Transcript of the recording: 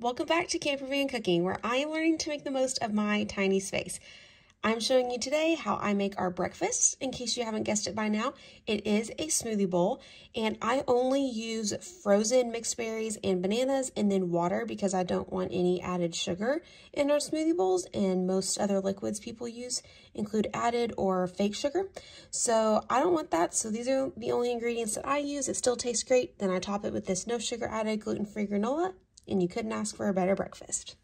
Welcome back to Camper Van Cooking, where I am learning to make the most of my tiny space. I'm showing you today how I make our breakfast. In case you haven't guessed it by now, it is a smoothie bowl, and I only use frozen mixed berries and bananas and then water because I don't want any added sugar in our smoothie bowls, and most other liquids people use include added or fake sugar. So I don't want that, so these are the only ingredients that I use. It still tastes great. Then I top it with this no sugar added gluten-free granola and you couldn't ask for a better breakfast.